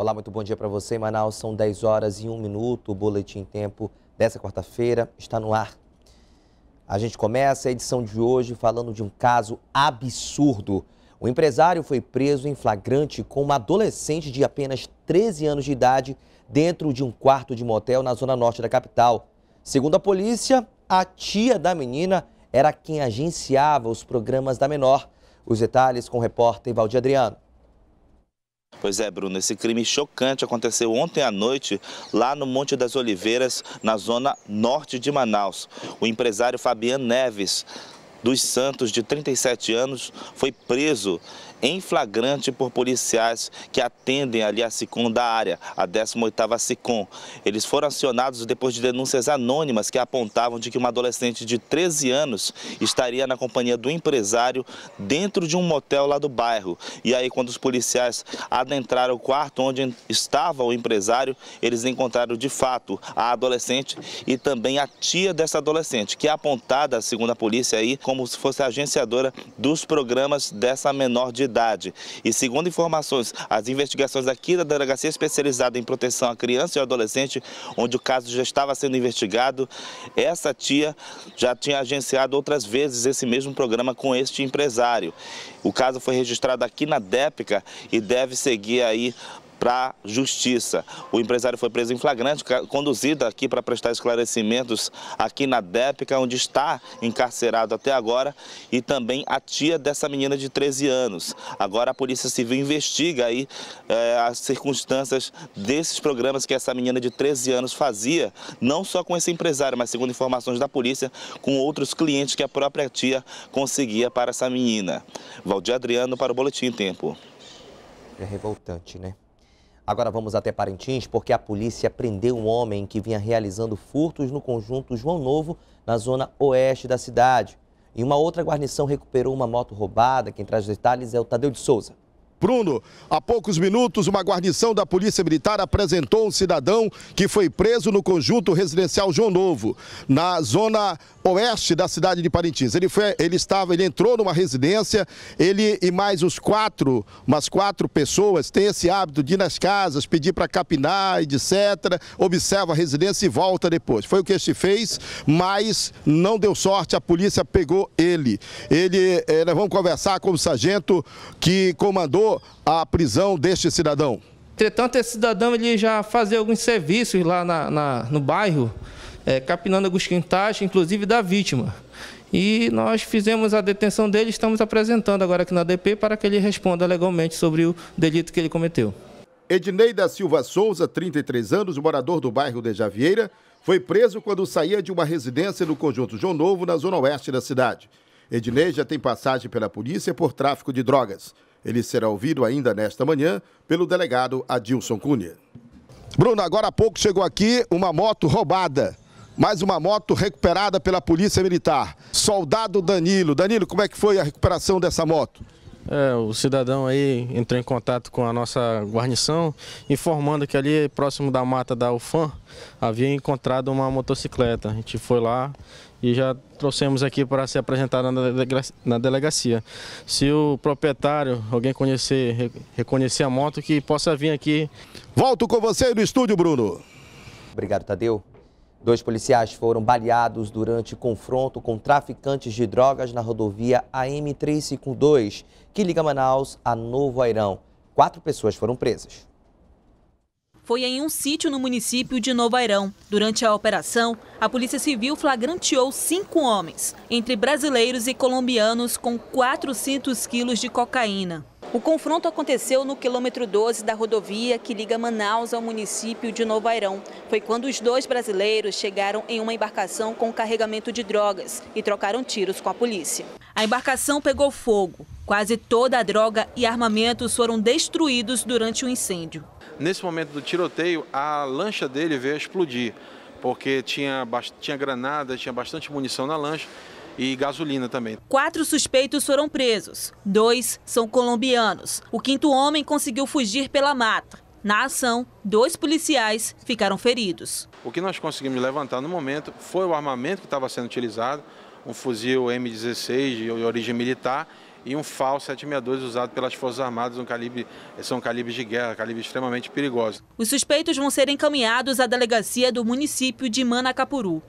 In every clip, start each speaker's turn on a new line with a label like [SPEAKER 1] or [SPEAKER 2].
[SPEAKER 1] Olá, muito bom dia para você. Em Manaus são 10 horas e 1 minuto. O Boletim Tempo dessa quarta-feira está no ar. A gente começa a edição de hoje falando de um caso absurdo. O empresário foi preso em flagrante com uma adolescente de apenas 13 anos de idade dentro de um quarto de motel na zona norte da capital. Segundo a polícia, a tia da menina era quem agenciava os programas da menor. Os detalhes com o repórter Valdir Adriano.
[SPEAKER 2] Pois é, Bruno, esse crime chocante aconteceu ontem à noite lá no Monte das Oliveiras, na zona norte de Manaus. O empresário Fabiano Neves dos Santos, de 37 anos, foi preso em flagrante por policiais que atendem ali a SICOM da área, a 18ª SICOM. Eles foram acionados depois de denúncias anônimas que apontavam de que uma adolescente de 13 anos estaria na companhia do empresário dentro de um motel lá do bairro. E aí, quando os policiais adentraram o quarto onde estava o empresário, eles encontraram de fato a adolescente e também a tia dessa adolescente, que é apontada, segundo a polícia aí, como se fosse agenciadora dos programas dessa menor de E segundo informações, as investigações aqui da Delegacia Especializada em Proteção à Criança e ao Adolescente, onde o caso já estava sendo investigado, essa tia já tinha agenciado outras vezes esse mesmo programa com este empresário. O caso foi registrado aqui na DEPCA e deve seguir aí para a justiça. O empresário foi preso em flagrante, conduzido aqui para prestar esclarecimentos aqui na DEPCA, onde está encarcerado até agora, e também a tia dessa menina de 13 anos. Agora a Polícia Civil investiga aí é, as circunstâncias desses programas que essa menina de 13 anos fazia, não só com esse empresário, mas segundo informações da polícia, com outros clientes que a própria tia conseguia para essa menina. Valdir Adriano para o Boletim Tempo.
[SPEAKER 1] É revoltante, né? Agora vamos até Parintins, porque a polícia prendeu um homem que vinha realizando furtos no conjunto João Novo, na zona oeste da cidade. E uma outra guarnição recuperou uma moto roubada. Quem traz detalhes é o Tadeu de Souza.
[SPEAKER 3] Bruno, há poucos minutos, uma guarnição da Polícia Militar apresentou um cidadão que foi preso no conjunto residencial João Novo, na zona oeste da cidade de Parintins. Ele, foi, ele estava, ele entrou numa residência, ele e mais uns quatro, umas quatro pessoas têm esse hábito de ir nas casas, pedir para capinar, etc. Observa a residência e volta depois. Foi o que este fez, mas não deu sorte, a polícia pegou ele. Ele, eh, nós vamos conversar com o sargento que comandou a prisão deste cidadão?
[SPEAKER 4] Entretanto, esse cidadão ele já fazia alguns serviços lá na, na no bairro, é, capinando alguns quintais, inclusive da vítima. E nós fizemos a detenção dele, estamos apresentando agora aqui na DP para que ele responda legalmente sobre o delito que ele cometeu.
[SPEAKER 3] Ednei da Silva Souza, 33 anos, morador do bairro de Javieira, foi preso quando saía de uma residência no Conjunto João Novo, na zona oeste da cidade. Ednei já tem passagem pela polícia por tráfico de drogas. Ele será ouvido ainda nesta manhã pelo delegado Adilson Cunha. Bruno, agora há pouco chegou aqui uma moto roubada. Mais uma moto recuperada pela Polícia Militar. Soldado Danilo. Danilo, como é que foi a recuperação dessa moto?
[SPEAKER 4] É, o cidadão aí entrou em contato com a nossa guarnição, informando que ali próximo da mata da UFAM havia encontrado uma motocicleta. A gente foi lá e já trouxemos aqui para ser apresentada na delegacia. Se o proprietário, alguém conhecer, reconhecer a moto, que possa vir aqui.
[SPEAKER 3] Volto com você no estúdio, Bruno.
[SPEAKER 1] Obrigado, Tadeu. Dois policiais foram baleados durante confronto com traficantes de drogas na rodovia AM352, que liga Manaus a Novo Airão. Quatro pessoas foram presas
[SPEAKER 5] foi em um sítio no município de Novo Airão. Durante a operação, a Polícia Civil flagranteou cinco homens, entre brasileiros e colombianos, com 400 quilos de cocaína. O confronto aconteceu no quilômetro 12 da rodovia que liga Manaus ao município de Novo Airão. Foi quando os dois brasileiros chegaram em uma embarcação com carregamento de drogas e trocaram tiros com a polícia. A embarcação pegou fogo. Quase toda a droga e armamentos foram destruídos durante o incêndio.
[SPEAKER 6] Nesse momento do tiroteio, a lancha dele veio a explodir, porque tinha, tinha granada, tinha bastante munição na lancha e gasolina também.
[SPEAKER 5] Quatro suspeitos foram presos, dois são colombianos. O quinto homem conseguiu fugir pela mata. Na ação, dois policiais ficaram feridos.
[SPEAKER 6] O que nós conseguimos levantar no momento foi o armamento que estava sendo utilizado, um fuzil M16 de origem militar e um FAL 762 usado pelas Forças Armadas, um calibre, são calibres de guerra, calibres extremamente perigosos.
[SPEAKER 5] Os suspeitos vão ser encaminhados à delegacia do município de Manacapuru.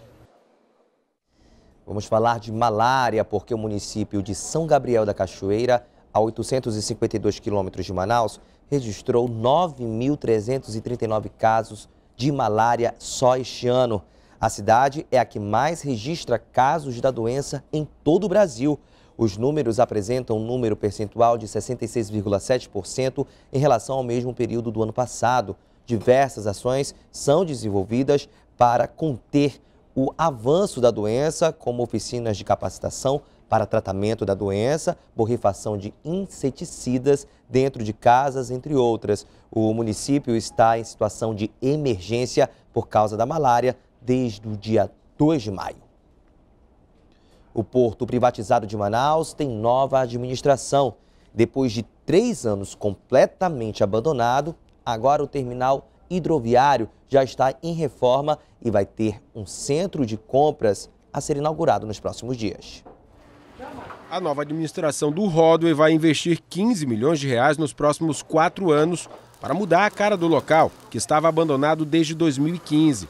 [SPEAKER 1] Vamos falar de malária, porque o município de São Gabriel da Cachoeira, a 852 quilômetros de Manaus, registrou 9.339 casos de malária só este ano. A cidade é a que mais registra casos da doença em todo o Brasil. Os números apresentam um número percentual de 66,7% em relação ao mesmo período do ano passado. Diversas ações são desenvolvidas para conter o avanço da doença, como oficinas de capacitação para tratamento da doença, borrifação de inseticidas dentro de casas, entre outras. O município está em situação de emergência por causa da malária desde o dia 2 de maio. O porto privatizado de Manaus tem nova administração. Depois de três anos completamente abandonado, agora o terminal hidroviário já está em reforma e vai ter um centro de compras a ser inaugurado nos próximos dias.
[SPEAKER 7] A nova administração do Rodway vai investir 15 milhões de reais nos próximos quatro anos para mudar a cara do local, que estava abandonado desde 2015.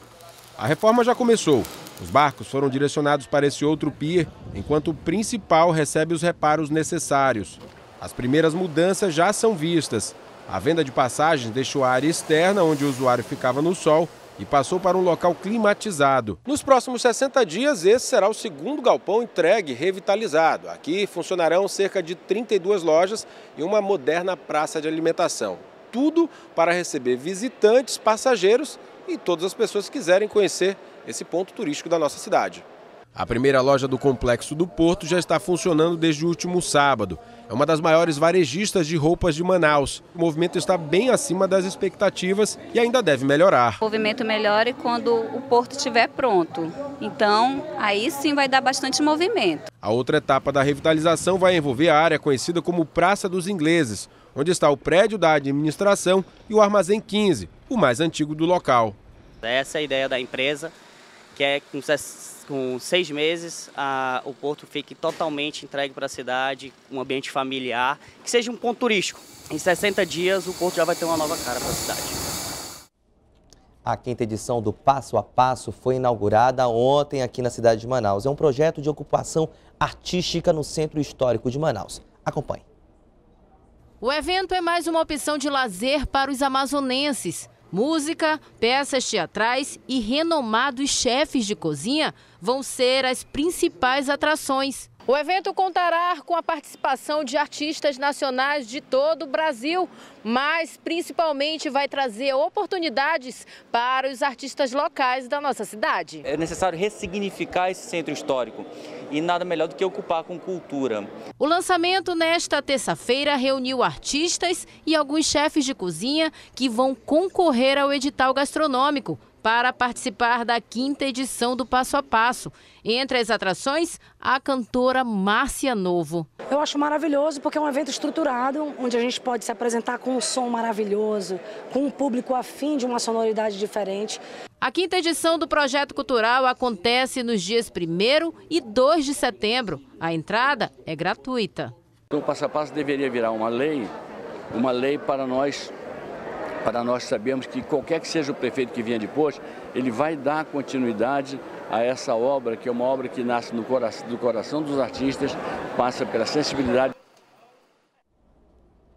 [SPEAKER 7] A reforma já começou. Os barcos foram direcionados para esse outro pier, enquanto o principal recebe os reparos necessários. As primeiras mudanças já são vistas. A venda de passagens deixou a área externa, onde o usuário ficava no sol, e passou para um local climatizado. Nos próximos 60 dias, esse será o segundo galpão entregue revitalizado. Aqui funcionarão cerca de 32 lojas e uma moderna praça de alimentação. Tudo para receber visitantes, passageiros e todas as pessoas que quiserem conhecer esse ponto turístico da nossa cidade. A primeira loja do Complexo do Porto já está funcionando desde o último sábado. É uma das maiores varejistas de roupas de Manaus. O movimento está bem acima das expectativas e ainda deve melhorar.
[SPEAKER 8] O movimento melhora quando o porto estiver pronto. Então, aí sim vai dar bastante movimento.
[SPEAKER 7] A outra etapa da revitalização vai envolver a área conhecida como Praça dos Ingleses, onde está o prédio da administração e o Armazém 15, o mais antigo do local.
[SPEAKER 9] Essa é a ideia da empresa, que é com com seis meses a, o porto fique totalmente entregue para a cidade, um ambiente familiar, que seja um ponto turístico. Em 60 dias o porto já vai ter uma nova cara para a cidade.
[SPEAKER 1] A quinta edição do Passo a Passo foi inaugurada ontem aqui na cidade de Manaus. É um projeto de ocupação artística no Centro Histórico de Manaus. Acompanhe.
[SPEAKER 10] O evento é mais uma opção de lazer para os amazonenses. Música, peças teatrais e renomados chefes de cozinha vão ser as principais atrações. O evento contará com a participação de artistas nacionais de todo o Brasil, mas principalmente vai trazer oportunidades para os artistas locais da nossa cidade.
[SPEAKER 11] É necessário ressignificar esse centro histórico e nada melhor do que ocupar com cultura.
[SPEAKER 10] O lançamento nesta terça-feira reuniu artistas e alguns chefes de cozinha que vão concorrer ao edital gastronômico para participar da quinta edição do Passo a Passo. Entre as atrações, a cantora Márcia Novo.
[SPEAKER 12] Eu acho maravilhoso porque é um evento estruturado, onde a gente pode se apresentar com um som maravilhoso, com um público afim de uma sonoridade diferente.
[SPEAKER 10] A quinta edição do projeto cultural acontece nos dias 1 e 2 de setembro. A entrada é gratuita.
[SPEAKER 13] O passo a passo deveria virar uma lei, uma lei para nós para nós sabemos que qualquer que seja o prefeito que venha depois, ele vai dar continuidade a essa obra, que é uma obra que nasce no coração, do coração dos artistas, passa pela sensibilidade.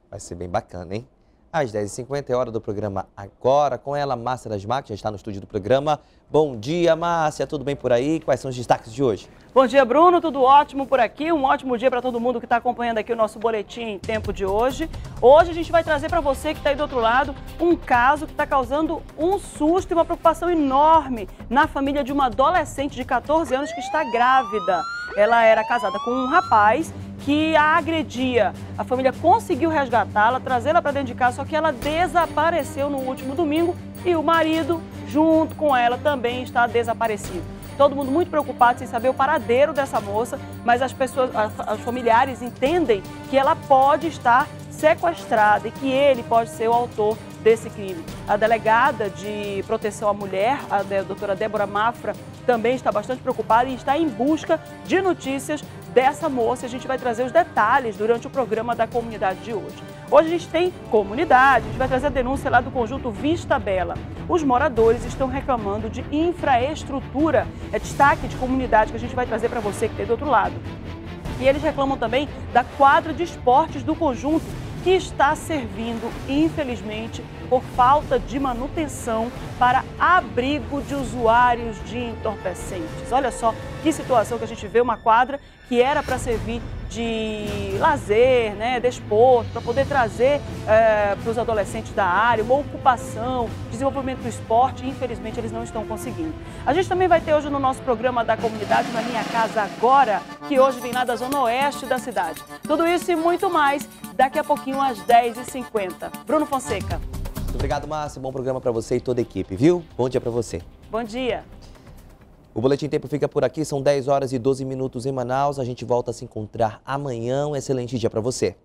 [SPEAKER 1] Vai ser bem bacana, hein? Às 10h50 é hora do programa Agora, com ela, Márcia das Máquinas, está no estúdio do programa. Bom dia, Márcia, tudo bem por aí? Quais são os destaques de hoje?
[SPEAKER 14] Bom dia, Bruno, tudo ótimo por aqui. Um ótimo dia para todo mundo que está acompanhando aqui o nosso boletim em tempo de hoje. Hoje a gente vai trazer para você que está aí do outro lado um caso que está causando um susto e uma preocupação enorme na família de uma adolescente de 14 anos que está grávida. Ela era casada com um rapaz que a agredia. A família conseguiu resgatá-la, trazê-la para dentro de casa, só que ela desapareceu no último domingo e o marido, junto com ela, também está desaparecido. Todo mundo muito preocupado sem saber o paradeiro dessa moça, mas as pessoas, os familiares entendem que ela pode estar sequestrada e que ele pode ser o autor desse crime. A delegada de proteção à mulher, a doutora Débora Mafra, também está bastante preocupada e está em busca de notícias dessa moça. A gente vai trazer os detalhes durante o programa da comunidade de hoje. Hoje a gente tem comunidade, a gente vai trazer a denúncia lá do conjunto Vista Bela. Os moradores estão reclamando de infraestrutura. É destaque de comunidade que a gente vai trazer para você que tem do outro lado. E eles reclamam também da quadra de esportes do conjunto, que está servindo, infelizmente, por falta de manutenção para abrigo de usuários de entorpecentes. Olha só que situação que a gente vê, uma quadra que era para servir de lazer, né, desporto, para poder trazer é, para os adolescentes da área uma ocupação, desenvolvimento do esporte, e infelizmente eles não estão conseguindo. A gente também vai ter hoje no nosso programa da comunidade, na Minha Casa Agora, que hoje vem lá da zona oeste da cidade. Tudo isso e muito mais daqui a pouquinho às 10h50. Bruno Fonseca.
[SPEAKER 1] Muito obrigado, Márcio. Bom programa para você e toda a equipe, viu? Bom dia para você.
[SPEAKER 14] Bom dia.
[SPEAKER 1] O Boletim Tempo fica por aqui, são 10 horas e 12 minutos em Manaus. A gente volta a se encontrar amanhã. Um excelente dia para você.